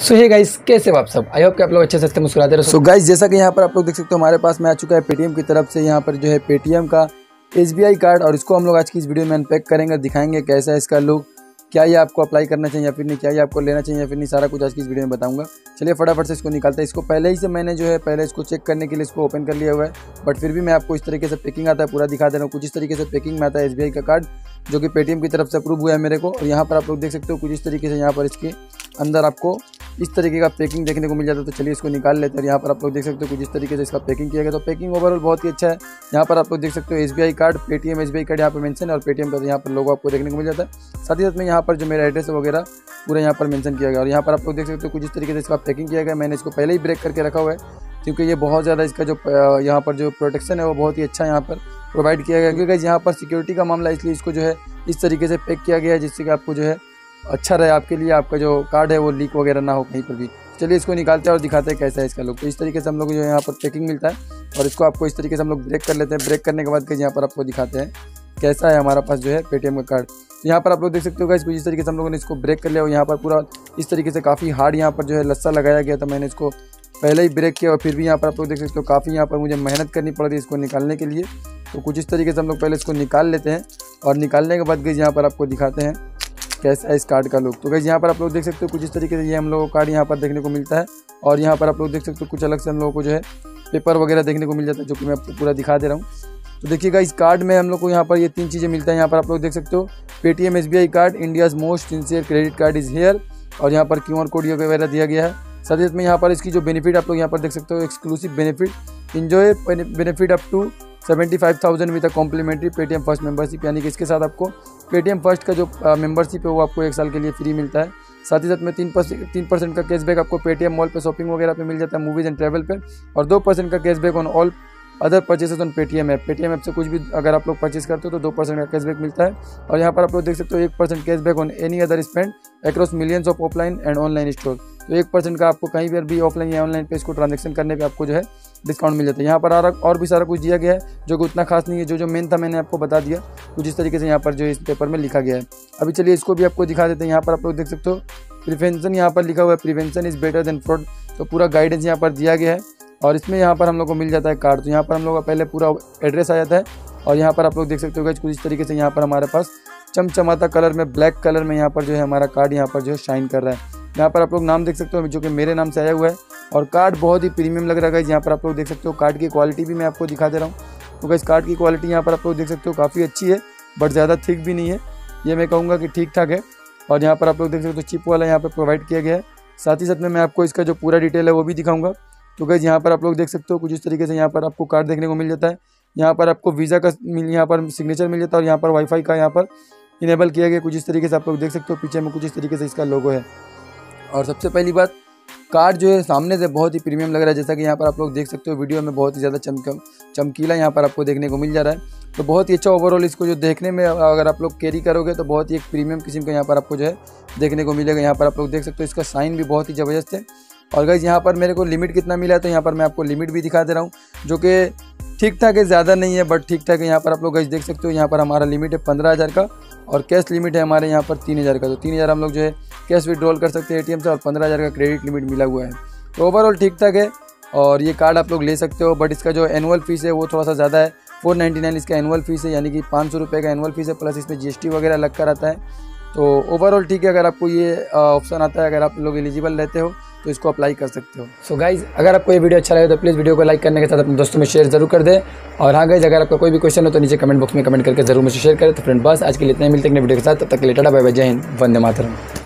सो hey guys कैसे आप सब? आई होप कि आप लोग अच्छे से हँसते मुस्कुराते रहो। सो गाइज़ जैसा कि यहाँ पर आप लोग देख सकते हो, हमारे पास में आ चुका है पेटीएम की तरफ़ से। यहाँ पर जो है पेटीएम का एसबीआई कार्ड और इसको हम लोग आज की इस वीडियो में अनपैक करेंगे, दिखाएँगे कैसा है इसका लुक क्या ये आपको अप्लाई करना चाहिए या फिर नहीं, क्या ये आपको लेना चाहिए या फिर नहीं, सारा कुछ आज की इस वीडियो में बताऊँगा। चलिए फटाफट से इसको निकालते हैं। इसको पहले ही से मैंने जो है, पहले इसको चेक करने के लिए इसको ओपन कर लिया हुआ है। बट फिर भी मैं आपको इस तरीके से पैकिंग आता है, पूरा दिखा दे रहा हूँ। कुछ इस तरीके से पैकिंग में आता है SBI का कार्ड जो कि पेटीएम की तरफ़ से अप्रूव हुआ है मेरे को। और यहाँ पर आप लोग देख सकते हो, कुछ इस तरीके से यहाँ पर इसके अंदर आपको इस तरीके का पैकिंग देखने को मिल जाता है तो चलिए इसको निकाल लेते हैं यहाँ पर आप लोग देख सकते हो कुछ इस तरीके से इसका पैकिंग किया गया तो पैकिंग ओवरऑल बहुत ही अच्छा है यहाँ पर आप लोग देख सकते हो SBI card Paytm S card यहाँ पर मैंशन है और पेटीएम का तो यहाँ पर लोगो आपको देखने को मिल जाता है साथ ही साथ में यहाँ पर जो मेरा एड्रेस वगैरह पूरा यहाँ पर मेंशन किया गया और यहाँ पर आप लोग देख सकते हो कुछ इस तरीके से इसका पैकिंग किया गया मैंने इसको पहले ही ब्रेक करके रखा हुआ है क्योंकि ये बहुत ज़्यादा इसका जो यहाँ पर जो प्रोटेक्शन है वो बहुत ही अच्छा यहाँ पर प्रोवाइड किया गया क्योंकि यहाँ पर सिक्योरिटी का मामला इसलिए इसको जो है इस तरीके से पैक किया गया है जिससे कि आपको जो है अच्छा रहे आपके लिए, आपका जो कार्ड है वो लीक वगैरह ना हो कहीं पर भी। चलिए इसको निकालते हैं और दिखाते हैं कैसा है इसका लुक तो इस तरीके से हम लोग जो यहाँ पर पैकिंग मिलता है और इसको आपको इस तरीके से हम लोग ब्रेक कर लेते हैं। ब्रेक करने के बाद कहीं यहाँ पर आपको दिखाते हैं कैसा है हमारा पास जो है पेटीएम का कार्ड तो यहाँ पर आप लोग देख सकते हो इसको इस तरीके से हम लोगों ने इसको ब्रेक कर लिया और यहाँ पर पूरा इस तरीके से काफ़ी हार्ड यहाँ पर जो है लस्सा लगाया गया था। मैंने इसको पहले ही ब्रेक किया और फिर भी यहाँ पर आप लोग देख सकते हो काफ़ी यहाँ पर मुझे मेहनत करनी पड़ रही है इसको निकालने के लिए। तो कुछ इस तरीके से हम लोग पहले इसको निकाल लेते हैं और निकालने के बाद गई यहाँ पर आपको दिखाते हैं कैसा है इस कार्ड का लुक तो गई यहाँ पर आप लोग देख सकते हो कुछ इस तरीके से ये हम लोगों को कार्ड यहाँ पर देखने को मिलता है और यहाँ पर आप लोग देख सकते हो कुछ अलग से हम लोगों को जो है पेपर वगैरह देखने को मिल जाता है, जो कि मैं आपको पूरा दिखा दे रहा हूँ। तो देखिएगा इस कार्ड में हम लोग को यहाँ पर ये तीन चीज़ें मिलता है। यहाँ पर आप लोग देख सकते हो Paytm S card India's most sincere credit card is here और यहाँ पर क्यू कोड ये वगैरह दिया गया है। साथ ही में यहाँ पर इसकी जो बेनिफिट आप लोग यहाँ पर देख सकते हो exclusive benefit enjoy benefit up to seventy five thousand with a complimentary Paytm first membership यानी कि इसके साथ आपको पेटीएम फ़र्स्ट का जो मेंबरशिप है, वो आपको एक साल के लिए फ्री मिलता है। साथ ही साथ में तीन परसेंट तीन परसेंट का कैशबैक आपको पेटीएम मॉल पे शॉपिंग वगैरह पे मिल जाता है मूवीज़ एंड ट्रैवल पे। और दो परसेंट का cashback on all other purchases on Paytm app Paytm app से कुछ भी अगर आप लोग परचेस करते हो तो दो परसेंट का कैशबैक मिलता है। और यहाँ पर आप लोग देख सकते हो एक percent cashback on any other spend across millions of offline and online store तो एक परसेंट का आपको कहीं पर भी ऑफलाइन या ऑनलाइन पे इसको ट्रांजेक्शन करने पे आपको जो है डिस्काउंट मिल जाता है यहाँ पर आ और भी सारा कुछ दिया गया है जो कि उतना खास नहीं है जो जो मेन था मैंने आपको बता दिया कुछ इस तरीके से यहाँ पर जो इस पेपर में लिखा गया है अभी चलिए इसको भी आपको दिखा देते हैं यहाँ पर आप लोग देख सकते हो प्रिवेंशन यहाँ पर लिखा हुआ है prevention is better than fraud तो पूरा गाइडेंस यहाँ पर दिया गया है और इसमें यहाँ पर हम लोग को मिल जाता है कार्ड तो यहाँ पर हम लोग का पहले पूरा एड्रेस आ जाता है और यहाँ पर आप लोग देख सकते हो कुछ इस तरीके से यहाँ पर हमारे पास चमचमाता कलर में ब्लैक कलर में यहाँ पर जो है हमारा कार्ड यहाँ पर जो है शाइन कर रहा है यहाँ पर आप लोग नाम देख सकते हो जो कि मेरे नाम से आया हुआ है और कार्ड बहुत ही प्रीमियम लग रहा है यहाँ पर आप लोग देख सकते हो कार्ड की क्वालिटी भी मैं आपको दिखा दे रहा हूँ तो इस कार्ड की क्वालिटी यहाँ पर आप लोग देख सकते हो काफ़ी अच्छी है बट ज़्यादा थिक भी नहीं है ये मैं कहूँगा कि ठीक ठाक है और यहाँ पर आप लोग देख सकते हो चिप वाला यहाँ पर प्रोवाइड किया गया है साथ ही साथ में मैं आपको इसका जो पूरा डिटेल है वो भी दिखाऊँगा तो गैस यहाँ पर आप लोग देख सकते हो कुछ इस तरीके से यहाँ पर आपको कार्ड देखने को मिल जाता है यहाँ पर आपको वीज़ा का मिल यहाँ पर सिग्नेचर मिल जाता है और यहाँ पर वाईफाई का यहाँ पर इनेबल किया गया कुछ इस तरीके से आप लोग देख सकते हो पीछे में कुछ इस तरीके से इसका लोगो है और सबसे पहली बात कार्ड जो है सामने से बहुत ही प्रीमियम लग रहा है। जैसा कि यहाँ पर आप लोग देख सकते हो, वीडियो में बहुत ही ज़्यादा चमक, चमकीला यहाँ पर आपको देखने को मिल जा रहा है। तो बहुत ही अच्छा ओवरऑल इसको जो देखने में अगर आप लोग कैरी करोगे तो बहुत ही एक प्रीमियम किस्म का यहाँ पर आपको जो है देखने को मिलेगा। यहाँ पर आप लोग देख सकते हो, इसका साइन भी बहुत ही ज़बरदस्त है। और गई यहाँ पर मेरे को लिमिट कितना मिला है तो यहाँ पर मैं आपको लिमिट भी दिखा दे रहा हूँ, जो कि ठीक ठाक है, ज़्यादा नहीं है बट ठीक ठाक है। यहाँ पर आप लोग गई देख सकते हो, यहाँ पर हमारा लिमिट है पंद्रह हज़ार का, और कैश लिमिट है हमारे यहाँ पर तीन हज़ार का। तो तीन हज़ार हम लोग जो है कैश विड्रॉल कर सकते हैं एटीएम से और पंद्रह हज़ार का क्रेडिट लिमिट मिला हुआ है। तो ओवरऑल ठीक ठाक है और ये कार्ड आप लोग ले सकते हो बट इसका जो एनुअल फ़ीस है वो थोड़ा सा ज़्यादा है। फोर नाइन इसका एनुअल फ़ीस है, यानी कि पाँच सौ रुपये का एनुअल फ़ीस है प्लस इसमें जीएसटी वगैरह लग कर आता है। तो ओवरऑल ठीक है, अगर आपको ये ऑप्शन आता है, अगर आप लोग एलिजिबल रहते हो तो इसको अप्लाई कर सकते हो। सो so गाइज़ अगर आपको ये वीडियो अच्छा लगे तो प्लीज़ वीडियो को लाइक करने के साथ अपने दोस्तों में शेयर ज़रूर कर दे। और हाँ गाइज़ अगर आपका कोई भी क्वेश्चन हो तो नीचे कमेंट बॉक्स में कमेंट करके ज़रूर मुझे शेयर करें। तो फ्रेंड बस आज के लिए इतने मिलते हैं वीडियो के साथ। तब तक लेटर बाय जय हिंद, वंदे मातरम।